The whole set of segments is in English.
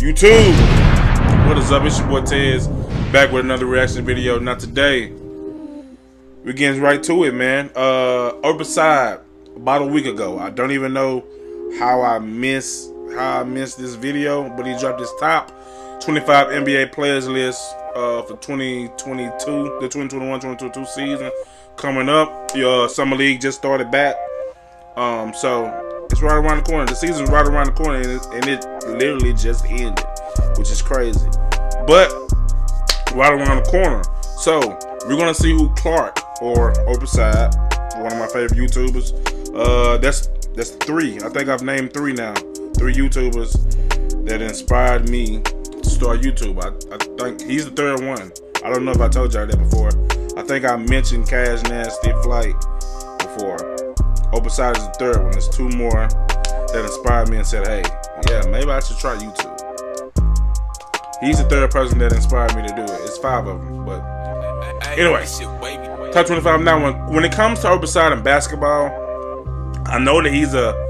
YouTube, what is up? It's your boy Tez, back with another reaction video. Not today. We getting right to it, man. Uh, OprahSide, about a week ago. I don't even know how I missed how I missed this video, but he dropped his top 25 NBA players list uh, for 2022, the 2021-2022 season coming up. Your summer league just started back, um, so it's right around the corner. The season's right around the corner, and it, and it literally just ended, which is crazy. But right around the corner. So we're gonna see who Clark or OprahSide, one of my favorite YouTubers. Uh, that's that's three. I think I've named three now. Three YouTubers that inspired me to start YouTube. I, I think he's the third one. I don't know if I told y'all that before. I think I mentioned Cash Nasty Flight before. OprahSide is the third one. There's two more that inspired me and said, hey, yeah, maybe I should try YouTube. He's the third person that inspired me to do it. It's five of them, but anyway, top 25 now. When when it comes to OprahSide and basketball, I know that he's a.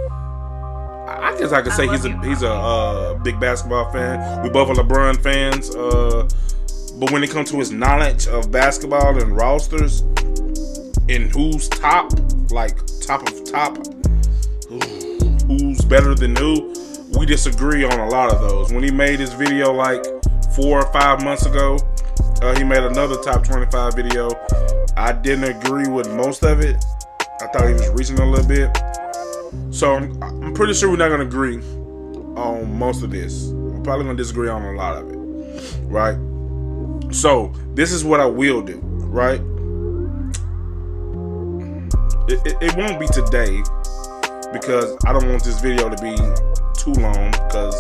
I guess I could say he's a he's a uh, big basketball fan. We both are LeBron fans. Uh, but when it comes to his knowledge of basketball and rosters and who's top, like top of top, who's better than who, we disagree on a lot of those. When he made his video like four or five months ago, uh, he made another top 25 video. I didn't agree with most of it. I thought he was reaching a little bit. So I'm, I'm pretty sure we're not going to agree on most of this. We're probably going to disagree on a lot of it. Right? So this is what I will do. Right? It, it, won't be today because I don't want this video to be too long because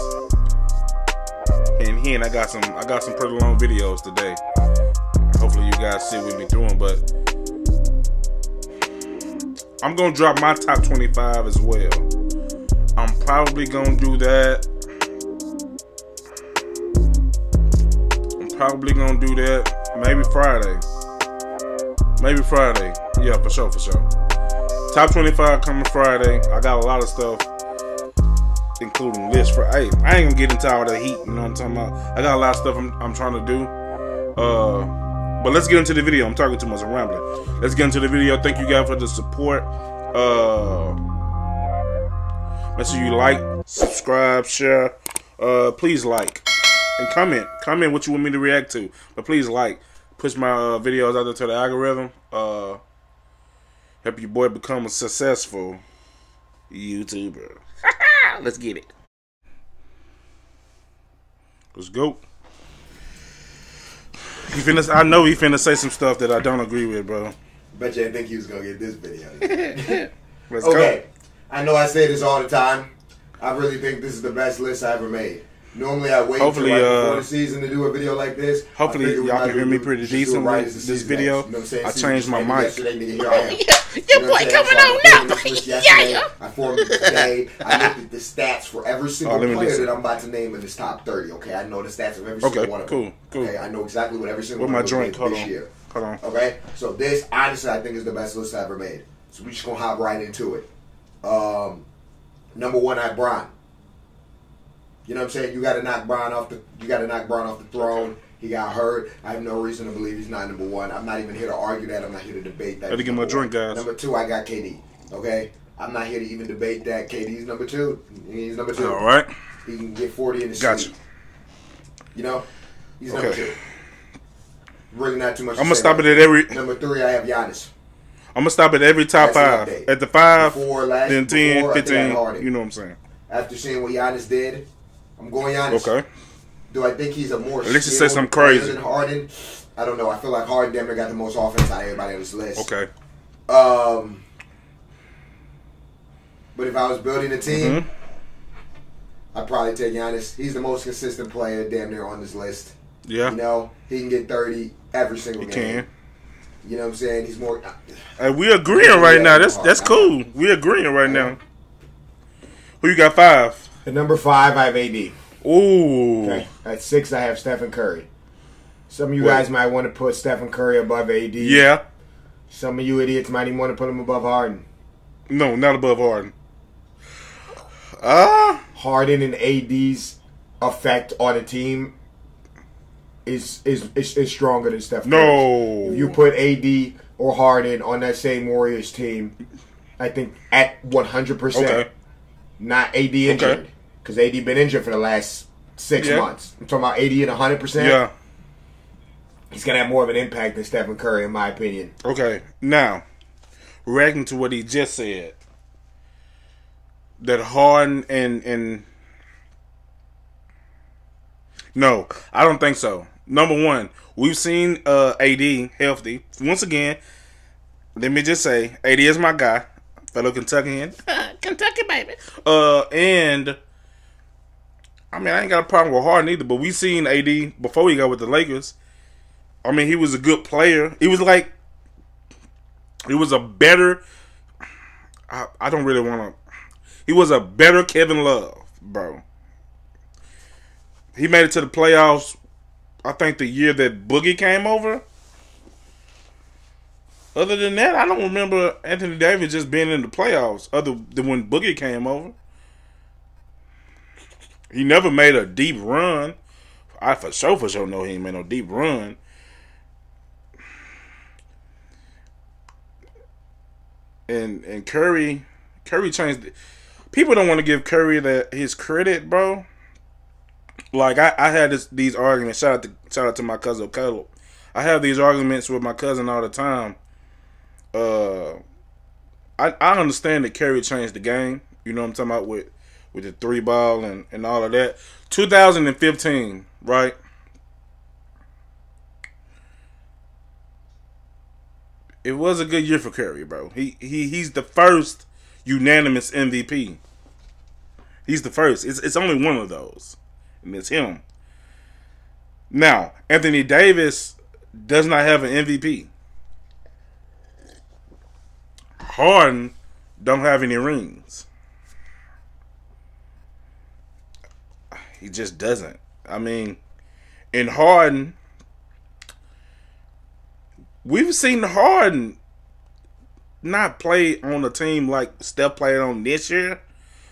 and here I got some I got some pretty long videos today. Hopefully you guys see what we doing, but I'm gonna drop my top 25 as well. I'm probably gonna do that. I'm probably gonna do that maybe Friday. Maybe Friday. Yeah, for sure, for sure. Top 25 coming Friday. I got a lot of stuff, including list for. Hey, I ain't gonna get into all the heat. You know what I'm talking about? I got a lot of stuff I'm, I'm trying to do. Uh, but let's get into the video. I'm talking too much. I'm rambling. Let's get into the video. Thank you guys for the support. Uh, make sure you like, subscribe, share. Uh, please like and comment. Comment what you want me to react to. But please like. Push my uh, videos out there to the algorithm. Uh help your boy become a successful YouTuber. Let's get it. Let's go. He finna, I know he finna say some stuff that I don't agree with, bro. Bet you didn't think he was gonna get this video. Let's okay, I know I say this all the time. I really think this is the best list I ever made. Normally I wait Hopefully, till right uh, before the season to do a video like this. Hopefully I figured we y'all can hear me pretty just decent right with this video. You know what I'm saying? I See, changed my mic. Yesterday, nigga, here I am. Your You know boy what I'm saying? coming So on now. Yeah, yeah. I formed it today. I looked at the stats for every single Oh, player that I'm about to name in this top 30. Okay, I know the stats of every Okay, single one of cool, them. cool. Okay, I know exactly what every single Where one my of them drink? did Hold this on. year. Hold on. Okay, so this honestly I think is the best list I ever made. So we just gonna hop right into it. Um, number one, I have Bron. You know what I'm saying? You got to knock Bron off the. You got to knock Bron off the throne. He got hurt. I have no reason to believe he's not number one. I'm not even here to argue that. I'm not here to debate that. Let me get my drink, guys. Number two, I got KD. Okay, I'm not here to even debate that. KD's number two. He's number two. All right. He can get 40 in the Gotcha. You know, he's number two. Really not too much. I'm gonna stop it at every. Number three, I have Giannis. I'm gonna stop at every top That's five. At the five, Before last- then 10, before, I think I 15. You know what I'm saying? After seeing what Giannis did, I'm going Giannis. Okay. Do I think he's a more Let's just say skilled something crazy. than Harden? I don't know. I feel like Harden damn got the most offense out of everybody on this list. Okay. Um, but if I was building a team, Mhm. I'd probably take Giannis. He's the most consistent player damn near on this list. Yeah. You know, he can get 30 every single You game. can. You know what I'm saying? He's more. Hey, we agreeing right now. That's that's cool. We agreeing right now. Who you got five? At number five, I have AD. Ooh. Okay. At six, I have Stephen Curry. Some of you Wait. guys might want to put Stephen Curry above AD. Yeah. Some of you idiots might even want to put him above Harden. No, not above Harden. Ah. Harden and AD's effect on a team is is is, is stronger than Steph. Curry. No. If you put AD or Harden on that same Warriors team, I think at one hundred percent, Okay. not AD injured because AD been injured for the last six Yeah. months. I'm talking about AD at hundred percent. Yeah. he's gonna have more of an impact than Stephen Curry, in my opinion. Okay. Now, reacting to what he just said, that Harden and and no, I don't think so. Number one, we've seen uh, AD healthy once again. Let me just say, AD is my guy, fellow Kentuckian, Kentucky baby. Uh, and I mean, I ain't got a problem with Harden either. But we seen AD before he got with the Lakers. I mean, he was a good player. He was like, he was a better. I, I don't really want to. He was a better Kevin Love, bro. He made it to the playoffs. I think the year that Boogie came over. Other than that, I don't remember Anthony Davis just being in the playoffs. Other than when Boogie came over, he never made a deep run. I for sure, for sure know he ain't made no deep run. and and Curry, Curry changed. People don't want to give Curry the his credit, bro. Like I, I had this these arguments. Shout out to shout out to my cousin Caleb. I have these arguments with my cousin all the time. Uh, I I understand that Curry changed the game. You know what I'm talking about with with the three ball and and all of that. 2015, right? it was a good year for Curry, bro. He he he's the first unanimous MVP. He's the first. It's it's only one of those, and it's him. Now Anthony Davis does not have an MVP. Harden don't have any rings. He just doesn't. I mean, in Harden, we've seen Harden not play on a team like Steph played on this year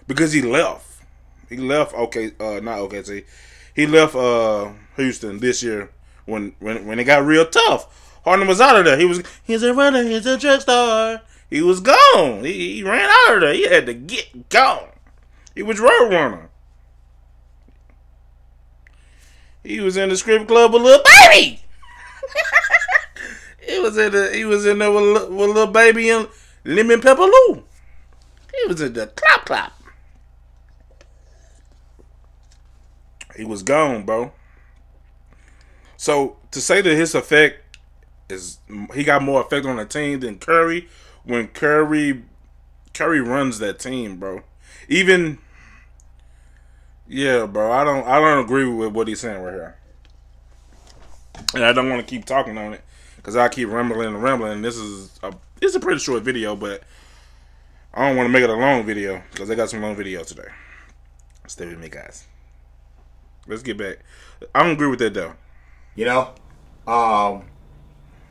because he left. He left okay, uh, not OKC. He left uh Houston this year when when when it got real tough. Harden was out of there. He was he's a runner. He's a track star. He was gone. He, he ran out of there. He had to get gone. He was road runner. He was in the script club with Lil Baby. he was in the he was in there with, with Lil Baby and lemon pepper Lou. He was in the clap clap. He was gone, bro. So to say that his effect is he got more effect on the team than Curry when Curry Curry runs that team, bro. Even yeah, bro. I don't I don't agree with what he's saying right here. And I don't want to keep talking on it because I keep rambling and rambling. This is a it's a pretty short video, but I don't want to make it a long video because I got some long videos today. Stay with me, guys. Let's get back. I don't agree with that though. You know, um,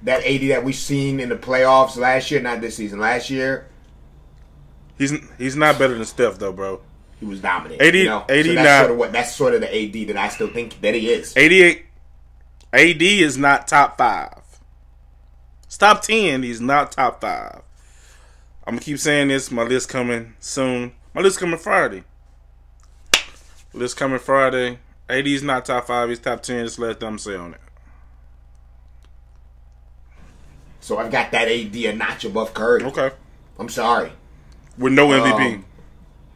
that AD that we seen in the playoffs last year, not this season, last year, He's he's not better than Steph though, bro. He was dominant. AD you know? AD so that's sort of what that's sort of the AD that I still think that he is. 88 AD is not top 5. It's top 10, he's not top 5. I'm going to keep saying this, my list coming soon. My list coming Friday. List coming Friday. AD is not top 5, he's top 10. Just let them say on it. So I've got that AD a notch above Curry. Okay. I'm sorry. With no MVP. Um,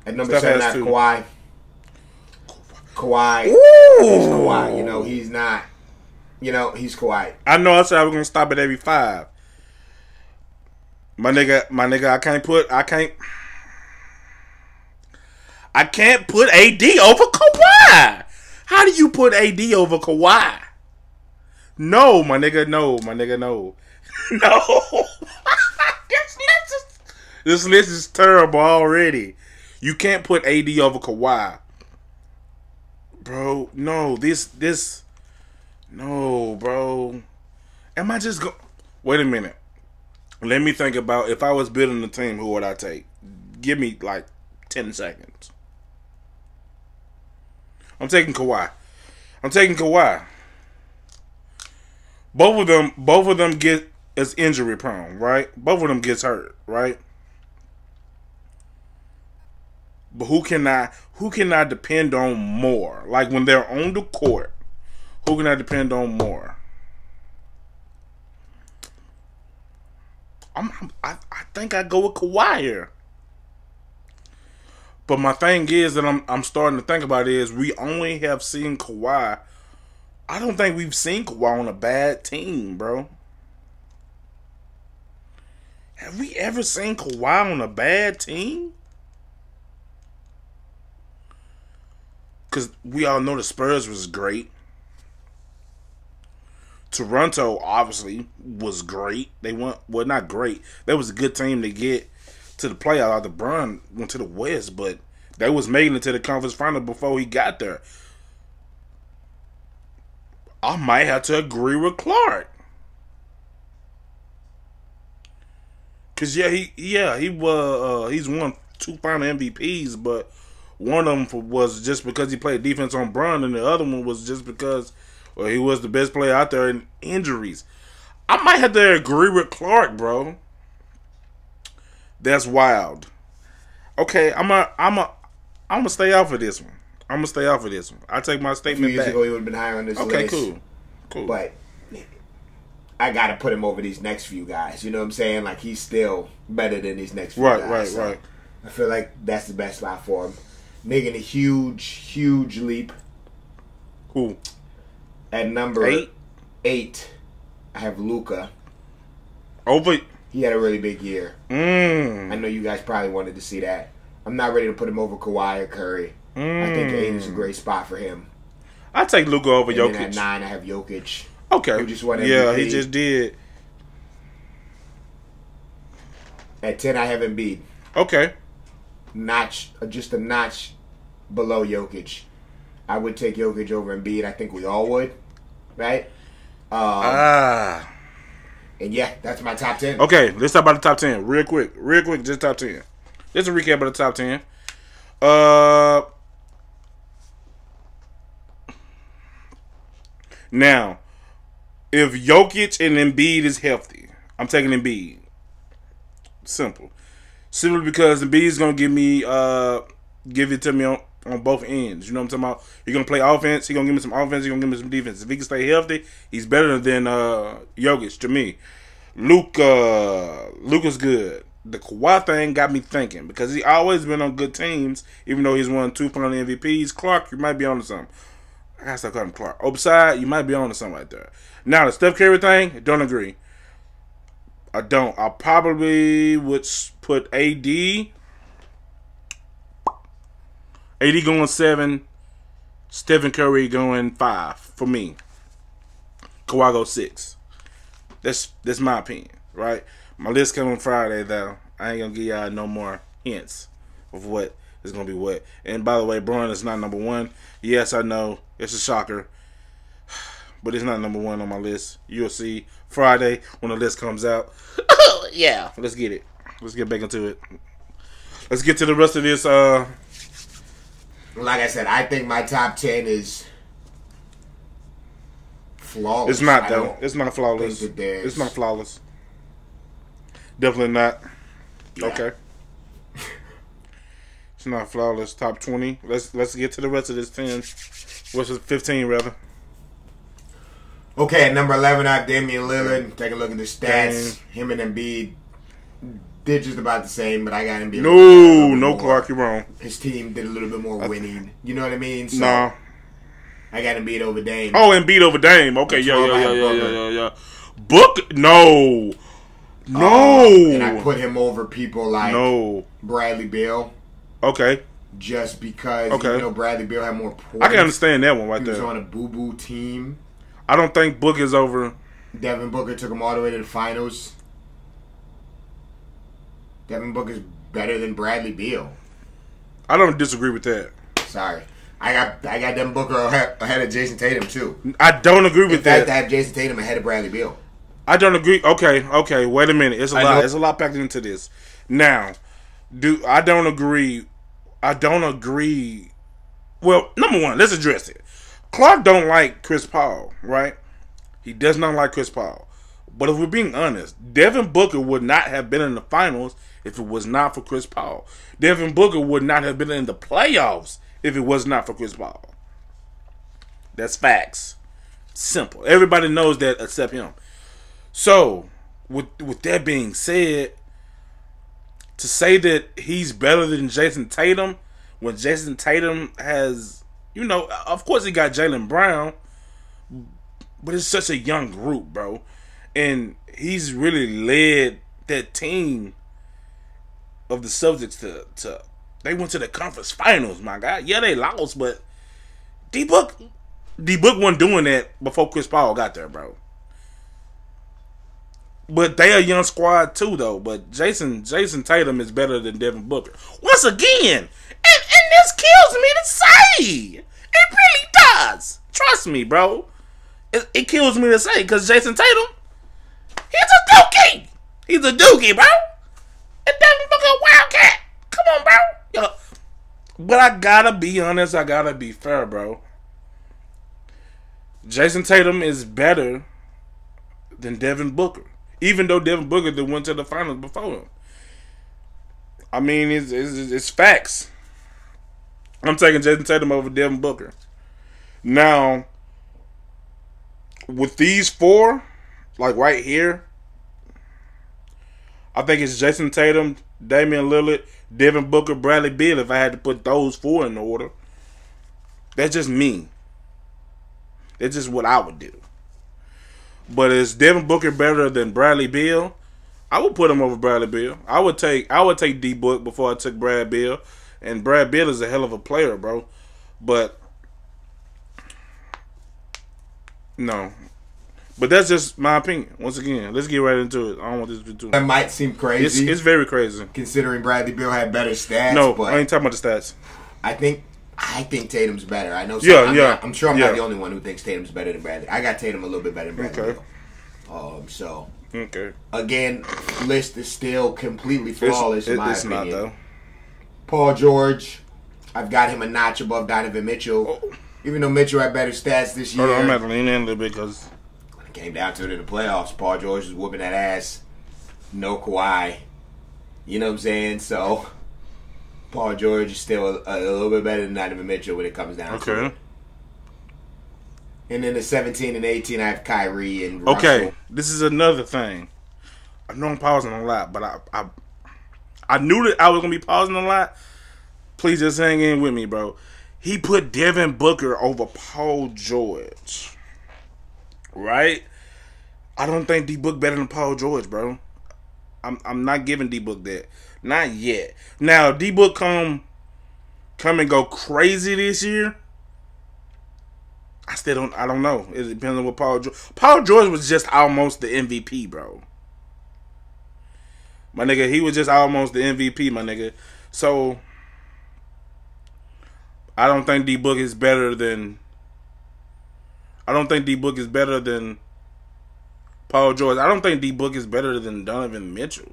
At number Steph seven, I have. Kawhi. Kawhi. Ooh. He's Kawhi. You know, he's not. You know, he's Kawhi. I know I said I was gonna stop at every five. My nigga, my nigga, I can't put, I can't, I can't put AD over Kawhi. How do you put AD over Kawhi? No, my nigga, no, my nigga, no, no. this list is, this list is terrible already. You can't put AD over Kawhi, bro. No, this, this. No, bro. Am I just go? Wait a minute. Let me think about if I was building a team, who would I take? Give me like ten seconds. I'm taking Kawhi. I'm taking Kawhi. Both of them, both of them get is injury prone, right? Both of them gets hurt, right? But who can I who can I depend on more? Like when they're on the court, who can I depend on more? I'm, I, I think I go with Kawhi. But my thing is that I'm I'm starting to think about is we only have seen Kawhi. I don't think we've seen Kawhi on a bad team, bro. Have we ever seen Kawhi on a bad team? Because we all know the Spurs was great. Toronto obviously was great. They went well, not great. That was a good team to get to the playoff. The Brun went to the West, but they was making it to the conference final before he got there. I might have to agree with Clark. Cause yeah, he yeah he was uh, he's won two final MVPs, but one of them was just because he played defense on Bron, and the other one was just because well, he was the best player out there in injuries. I might have to agree with Clark, bro. That's wild. Okay, I'm a, I'm a, I'm gonna stay off of this one. I'm gonna stay off of this one. I take my A few statement years back. ago, he would have been higher on this Okay, list. cool, cool. But I got to put him over these next few guys. You know what I'm saying? Like he's still better than these next few right, guys. right, So right. I feel like that's the best spot for him. Making a huge, huge leap Cool. at number Eight eight. I have Luka. over. He had a really big year. I Mm, know you guys probably wanted to see that. I'm not ready to put him over Kawhi or Curry. I think eight is a mm. great spot for him. I take Luka over And then at nine, I have Jokic. Okay. Who just won MVP. yeah, he just did. At ten, I have Embiid. Okay. Notch, uh, just a notch below Jokic. I would take Jokic over Embiid. I think we all would, right? Um, Ah. and yeah, that's my top ten. Okay, let's talk about the top ten real quick, real quick. Just top ten. Just a recap of the top ten. Uh, now, if Jokic and Embiid is healthy, I'm taking Embiid. Simple, simply because Embiid is gonna give me uh give it to me on, on both ends. You know what I'm talking about? You're gonna play offense. He's gonna give me some offense. He's gonna give me some defense. If he can stay healthy, he's better than uh Jokic to me. Luke, uh, Luke is good. The Kawhi thing got me thinking because he always been on good teams, even though he's won two final MVPs. Clark, you might be on to something. I gotta stop calling Clark. Upside, you might be on to something right there. Now the Steph Curry thing, don't agree. I don't. I probably would put AD. AD going seven. Stephen Curry going five for me. Kawhi go six. That's that's my opinion, right? My list coming Friday though. I ain't gonna give y'all no more hints of what is gonna be what. And by the way, Bron is not number one. Yes, I know it's a shocker, but it's not number one on my list. You'll see Friday when the list comes out. yeah, let's get it. Let's get back into it. Let's get to the rest of this. Uh, Like I said, I think my top ten is flawless. it's not I though. It's not flawless. think It's not flawless. Definitely not. Yeah. Okay. It's not flawless. Top twenty. Let's let's get to the rest of this ten. What's it? Fifteen rather. Okay, at number eleven, I have Damian Lillard. Take a look at the stats. Him and Embiid did just about the same, but I got Embiid. No, no, more. Clark, you're wrong. His team did a little bit more winning. You know what I mean? So No. I got Embiid over Dame. Oh, Embiid over Dame. Okay, yeah, yeah, yeah, yeah, yeah, yeah, yeah. Book? No. No. Um, and I put him over people like no. Bradley Beal, Okay, just because Okay. even though Bradley Beal had more points. I can understand that one right He was there. on a boo boo team. I don't think Book is over. Devin Booker took him all the way to the finals. Devin Booker's better than Bradley Beal. I don't disagree with that. Sorry. I got I got Devin Booker ahead, ahead of Jayson Tatum too. I don't agree with In fact, that. I have Jayson Tatum ahead of Bradley Beal. I don't agree. Okay, okay. Wait a minute. It's a I lot. know. It's a lot packed into this. Now, do I don't agree? I don't agree well, number one, let's address it. Clark don't like Chris Paul, right? He does not like Chris Paul. But if we're being honest, Devin Booker would not have been in the finals if it was not for Chris Paul. Devin Booker would not have been in the playoffs if it was not for Chris Paul. That's facts. Simple. Everybody knows that except him. So, with with that being said, to say that he's better than Jayson Tatum when Jayson Tatum has, you know, of course he got Jaylen Brown, but it's such a young group, bro. And he's really led that team of the Celtics to to they went to the conference finals, my guy. Yeah, they lost, but D Book D Book wasn't doing that before Chris Paul got there, bro. But they a young squad too, though. But Jayson Jayson Tatum is better than Devin Booker. Once again, and this kills me to say. It really does. Trust me, bro. It, it kills me to say because Jayson Tatum, he's a dookie. He's a dookie, bro. And Devin Booker, a wildcat. Come on, bro. Yo. But I gotta be honest. I gotta be fair, bro. Jayson Tatum is better than Devin Booker even though Devin Booker did went to the finals before him. I mean, it's, it's, it's facts. I'm taking Jayson Tatum over Devin Booker. Now, with these four, like right here, I think it's Jayson Tatum, Damian Lillard, Devin Booker, Bradley Beal. If I had to put those four in order, that's just me. That's just what I would do. But is Devin Booker better than Bradley Beal? I would put him over Bradley Beal. I would take I would take D Book before I took Brad Beal. And Brad Beal is a hell of a player, bro. But no. But that's just my opinion. Once again, let's get right into it. I don't want this to be too. That might seem crazy. It's, it's very crazy. Considering Bradley Beal had better stats. No, but I ain't talking about the stats. I think I think Tatum's better. I know. Some, Yeah, I'm yeah, Not, I'm sure I'm yeah. not the only one who thinks Tatum's better than Bradley. I got Tatum a little bit better than Bradley. Okay. Um. So Okay. again, list is still completely It's, flawless in it- my it's not though. Paul George, I've got him a notch above Donovan Mitchell. Oh. Even though Mitchell had better stats this year, I'm gonna lean in a little bit because when it came down to it in the playoffs, Paul George was whooping that ass. No Kawhi. You know what I'm saying? So Paul George is still a, a little bit better than Donovan Mitchell when it comes down to okay. it. And then the 17 and 18, I have Kyrie and Russell. Okay, this is another thing. I know I'm pausing a lot, but I I, I knew that I was gonna be pausing a lot. Please just hang in with me, bro. He put Devin Booker over Paul George. Right? I don't think D Book better than Paul George, bro. I'm I'm not giving D Book that. Not yet. Now D Book come come and go crazy this year. I still don't. I don't know. It depends on what Paul George. Paul George was just almost the MVP, bro. My nigga, he was just almost the MVP, my nigga. So I don't think D Book is better than. I don't think D Book is better than Paul George. I don't think D Book is better than Donovan Mitchell.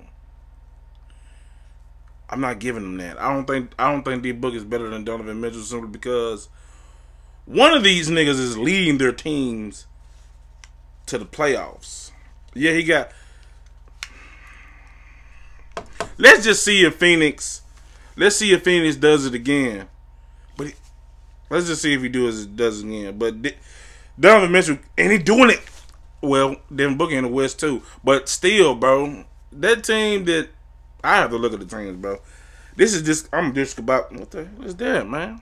I'm not giving him that. I don't think. I don't think D Book is better than Donovan Mitchell simply because one of these niggas is leading their teams to the playoffs. Yeah, he got. Let's just see if Phoenix. Let's see if Phoenix does it again. But let's just see if he does it does it again. But Donovan Mitchell and he doing it. Well, Devin Booker in the West too. But still, bro, that team that I have to look at the teams, bro. This is just I'm just about what the hell is that, man?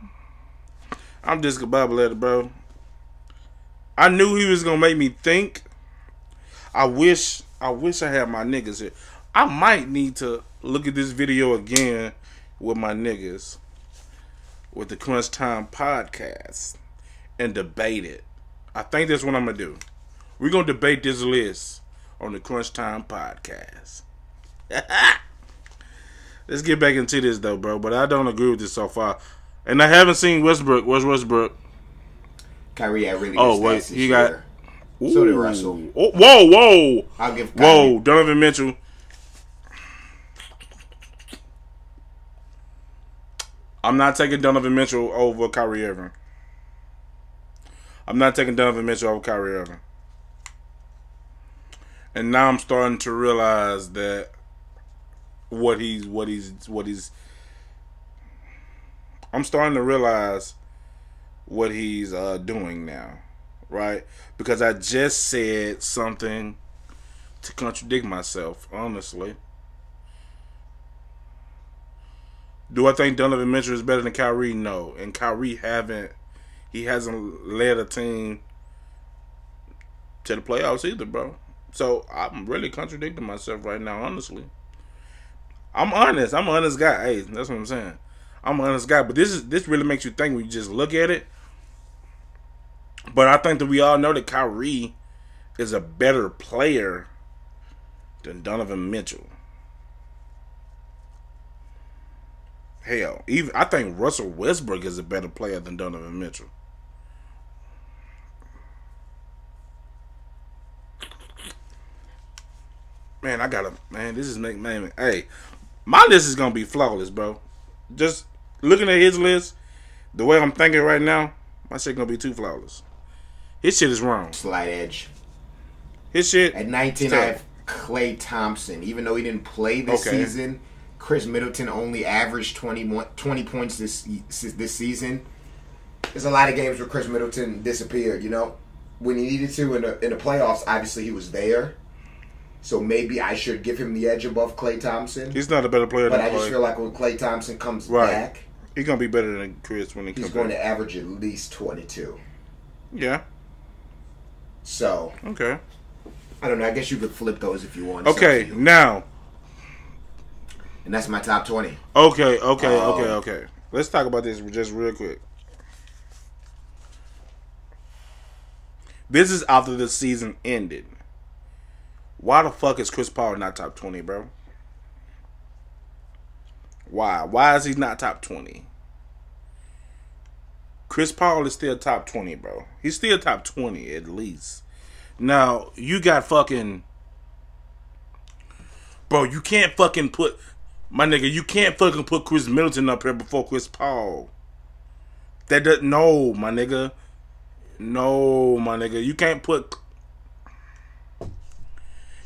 I'm just about discombobulated, bro. I knew he was gonna make me think. I wish I wish I had my niggas here. I might need to look at this video again with my niggas with the Crunch Time podcast and debate it. I think that's what I'm gonna do. We're gonna debate this list on the Crunch Time podcast. Let's get back into this though, bro. But I don't agree with this so far. And I haven't seen Westbrook. Where's Westbrook? Kyrie had really Oh, wait, he got- year. So did Russell. Oh, whoa, whoa, I'll give Kyrie. whoa! Donovan Mitchell. I'm not taking Donovan Mitchell over Kyrie Irving. I'm not taking Donovan Mitchell over Kyrie Irving. And now I'm starting to realize that what he's what he's what he's I'm starting to realize what he's uh, doing now, right? Because I just said something to contradict myself, honestly. Do I think Donovan Mitchell is better than Kyrie? No. And Kyrie haven't he hasn't led a team to the playoffs either, bro. So I'm really contradicting myself right now, honestly. I'm honest. I'm an honest guy. Hey, that's what I'm saying. I'm an honest guy. But this is this really makes you think when you just look at it. But I think that we all know that Kyrie is a better player than Donovan Mitchell. Hell, even I think Russell Westbrook is a better player than Donovan Mitchell. Man, I gotta man. This is make man. Hey, my list is gonna be flawless, bro. Just looking at his list, the way I'm thinking right now, my shit gonna be too flawless. His shit is wrong. Slight edge. His shit At 19, I have Klay Thompson. Even though he didn't play this Okay. season, Khris Middleton only averaged 20, 20 points this this season. There's a lot of games where Khris Middleton disappeared. You know, when he needed to in the in the playoffs, obviously he was there. So maybe I should give him the edge above Klay Thompson. He's not a better player But than I just Klay. feel like when Klay Thompson comes Right. back, He's gonna be better than Khris when he he's comes He's going back. to average at least 22. Yeah. So Okay. I don't know. I guess you could flip those if you want. Okay. Now. And that's my top 20. Okay. Okay. Oh. Okay. Okay. Let's talk about this just real quick. This is after the season ended. Why the fuck is Chris Paul not top twenty, bro? Why? Why is he not top twenty? Chris Paul is still top twenty, bro. He's still top twenty at least. Now you got fucking, bro. You can't fucking put my nigga. You can't fucking put Khris Middleton up here before Chris Paul. That does no, my nigga. No, my nigga. You can't put.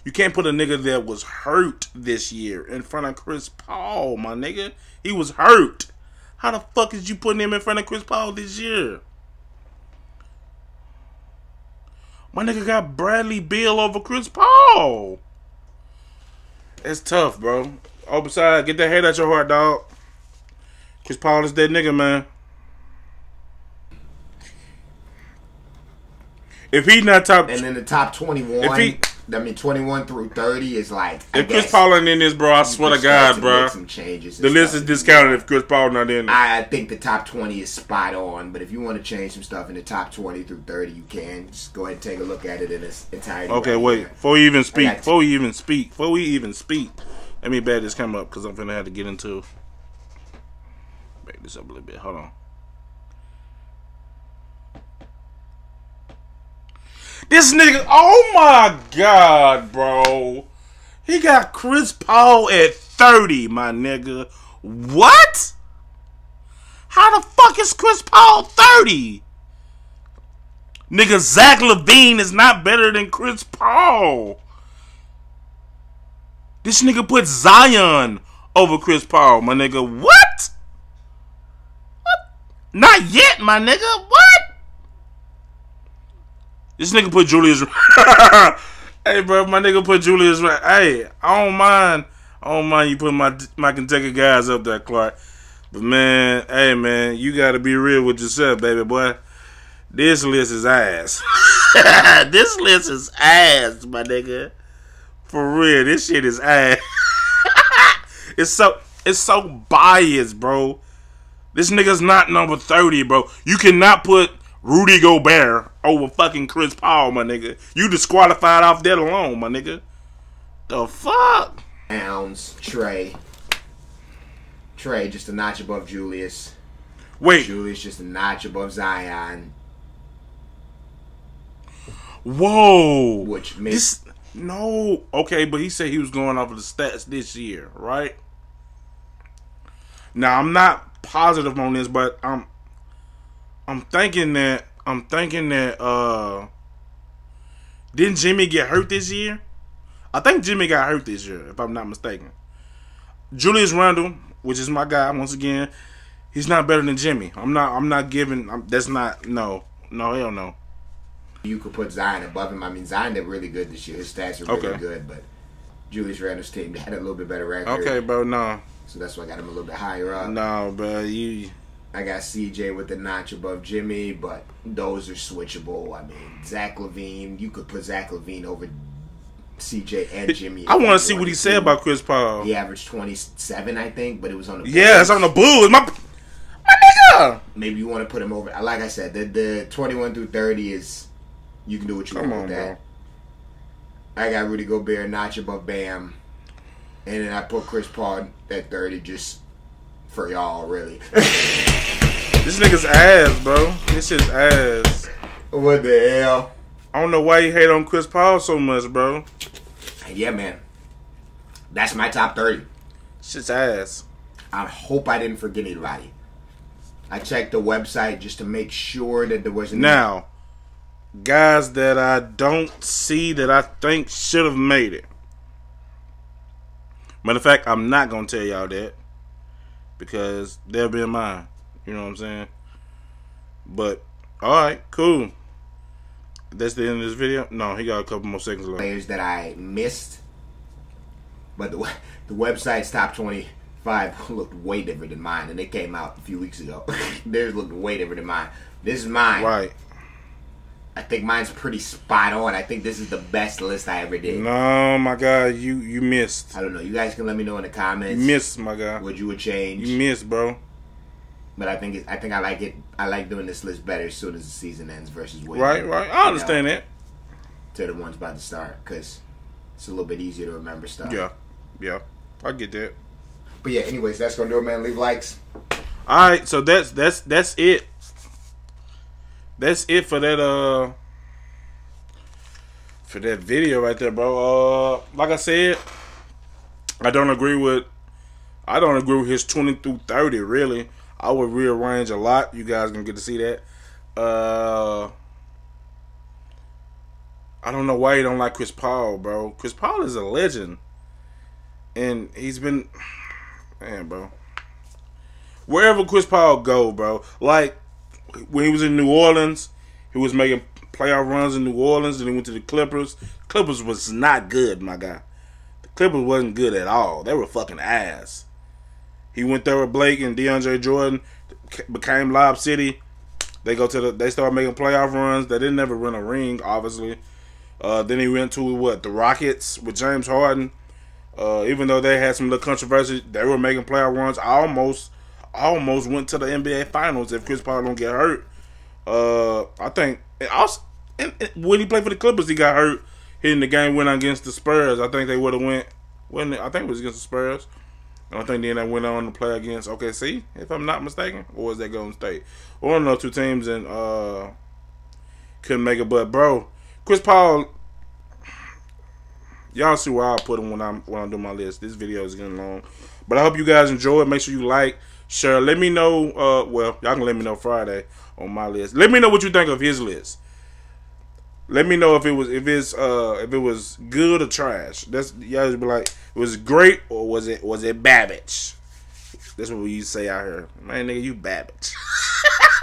You can't put a nigga that was hurt this year in front of Chris Paul, my nigga. He was hurt. How the fuck is you putting him in front of Chris Paul this year? My nigga got Bradley Beal over Chris Paul. It's tough, bro. Oh, besides, get that hate out your heart, dog. Chris Paul is that nigga, man. If he's not top, And then the top 21, If he- I mean 21 through 30 is like I if Chris guess Paul ain't in this, bro, I swear to God, bro, Some changes the list is discounted if Chris Paul not in. it. I think the top 20 is spot on, but if you want to change some stuff in the top 20 through 30, you can. Just go ahead and take a look at it in its entirety. Okay, right wait. here. Before we even speak, before we even speak, before we even speak, let me back this camera up because I'm finna have to get into. Back this up a little bit. Hold on. This nigga, oh my god, bro. He got Chris Paul at 30, my nigga. What? How the fuck is Chris Paul 30? Nigga, Zach LaVine is not better than Chris Paul. This nigga put Zion over Chris Paul, my nigga. What? What? Not yet, my nigga. What? This nigga put Julius. hey, bro, my nigga put Julius. Hey, I don't mind. I don't mind you putting my my Kentucky guys up there, Clark. But man, hey man, you gotta be real with yourself, baby boy. This list is ass. this list is ass, my nigga. For real, this shit is ass. it's so it's so biased, bro. This nigga's not number 30, bro. You cannot put Rudy Gobert over fucking Chris Paul, my nigga. You disqualified off that alone, my nigga. The fuck? Towns, Trae. Trae just a notch above Julius. Wait, Julius just a notch above Zion, whoa. which makes This no okay, but he said he was going off of the stats this year, right? Now I'm not positive on this, but I'm I'm thinking that I'm thinking that uh didn't Jimmy get hurt this year? I think Jimmy got hurt this year, if I'm not mistaken. Julius Randle, which is my guy, once again, he's not better than Jimmy. I'm not. I'm not giving. I'm, that's not. No. No. Hell no. You could put Zion above him. I mean, Zion did really good this year. His stats are really Okay. good, but Julius Randle's team had a little bit better record. Okay, bro. No. So that's why I got him a little bit higher up. No, bro. You. I got CJ with the notch above Jimmy, but those are switchable. I mean, Zach LaVine, you could put Zach LaVine over CJ and Jimmy. I want to see what he said about Chris Paul. He averaged 27, I think, but it was on the Yeah, it's on the Bulls. My, my nigga. Maybe you want to put him over. Like I said, the, the 21 through 30 is, you can do what you Come want on, with that. I got Rudy Gobert notch above Bam. And then I put Chris Paul at 30 just for y'all, really. This nigga's ass, bro. This is ass. what the hell? I don't know why you hate on Chris Paul so much, bro. Yeah, man. That's my top 30. Shit's ass. I hope I didn't forget anybody. I checked the website just to make sure that there wasn't. Now, guys that I don't see that I think should have made it. Matter of fact, I'm not gonna tell y'all that because they'll be in mine. You know what I'm saying? But all right, cool. That's the end of this video. No, he got a couple more seconds left. players that I missed, but the the website's top twenty five looked way different than mine, and it came out a few weeks ago. Theirs looked way different than mine. This is mine. Right? I think mine's pretty spot on. I think this is the best list I ever did. No, my God, you you missed. I don't know. You guys can let me know in the comments You missed, my God. what you would change. You missed, bro. but I think it, I think I like it. I like doing this list better as soon as the season ends versus waiting. Right, right. I understand that. to the ones about to start because it's a little bit easier to remember stuff. Yeah, yeah. I get that. But yeah, anyways, that's gonna do it, man. Leave likes. All right, so that's that's that's it. That's it for that uh for that video right there, bro. Uh like I said, I don't agree with I don't agree with his 20 through 30 really. I would rearrange a lot. You guys gonna get to see that. Uh I don't know why you don't like Chris Paul, bro. Chris Paul is a legend. And he's been man, bro wherever Chris Paul go, bro. Like when he was in New Orleans, he was making playoff runs in New Orleans, and he went to the Clippers. Clippers was not good, my guy. The Clippers wasn't good at all. They were fucking ass. He went there with Blake and DeAndre Jordan, became Lob City. They go to the. They started making playoff runs. They didn't ever win a ring, obviously. Uh, then he went to what the Rockets with James Harden. Uh, even though they had some little controversy, they were making playoff runs. Almost, almost went to the NBA Finals if Chris Paul don't get hurt. Uh, I think also and, and when he played for the Clippers, he got hurt hitting the game winner against the Spurs. I think they would have went. Wasn't? I think it was against the Spurs. And I think then they went on to play against OKC, if I'm not mistaken, or was that Golden State? One of those two teams and uh, couldn't make it. But bro, Chris Paul y'all see where I put him when I'm when I do my list. This video is getting long, but I hope you guys enjoy it. Make sure you like, share. Let me know. Uh, well, y'all can let me know Friday on my list. Let me know what you think of his list. Let me know if it was if it's uh if it was good or trash. That's y'all just be like it was great or was it was it Babbage? That's what we used to say out here. Man, nigga, you Babbage.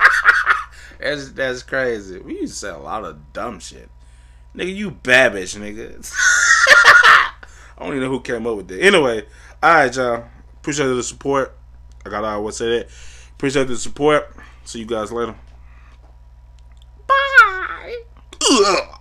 that's that's crazy. We used to say a lot of dumb shit. Nigga, you Babbage, nigga. I don't even know who came up with that. Anyway, alright, y'all. Appreciate the support. I gotta always say that. Appreciate the support. See you guys later. Bye. Ugh.